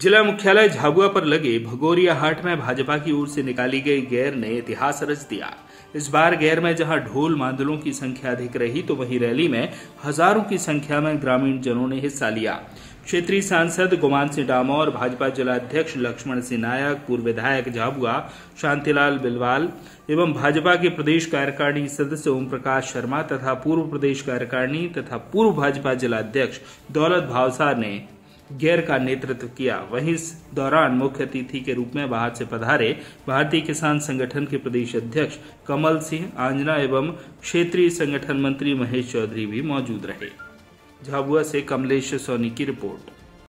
जिला मुख्यालय झाबुआ पर लगे भगोरिया हाट में भाजपा की ओर से निकाली गई गैर ने इतिहास रच दिया। इस बार गैर में जहाँ ढोल मादलों की संख्या अधिक रही तो वहीं रैली में हज़ारों की संख्या में ग्रामीण जनों ने हिस्सा लिया। क्षेत्रीय सांसद गुमान सिंह डामोर, भाजपा जिलाध्यक्ष लक्ष्मण सिंह नायक, पूर्व विधायक झाबुआ, शांतिलाल बिलवाल एवं भाजपा के प्रदेश कार्यकारिणी सदस्य ओम प्रकाश शर्मा तथा पूर्व प्रदेश कार्यकारिणी तथा पूर्व भाजपा जिलाध्यक्ष दौलत भावसार ने गैर का नेतृत्व किया। वहीं इस दौरान मुख्य अतिथि के रूप में बाहर से पधारे भारतीय किसान संगठन के प्रदेश अध्यक्ष कमल सिंह, आंजना एवं क्षेत्रीय संगठन मंत्री महेश चौधरी भी मौजूद रहे। झाबुआ से कमलेश सोनी की रिपोर्ट।